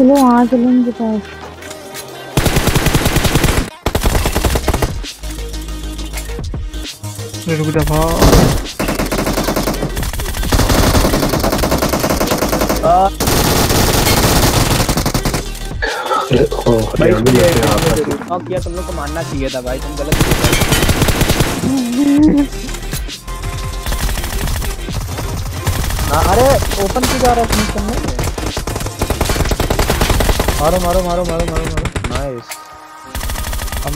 चलो वहाँ चलो उनके पास रुक जा भाई हैं तुमने किया तुम लोग को मारना चाहिए था भाई तुम गलत। हाँ, अरे ओपन क्यों जा रहा है करने मारो मारो मारो मारो मारो मारो। नाइस हम